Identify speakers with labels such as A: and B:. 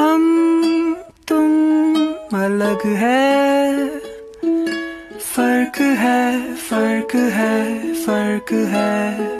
A: हम तुम अलग है। फ़र्क है फ़र्क है फ़र्क है।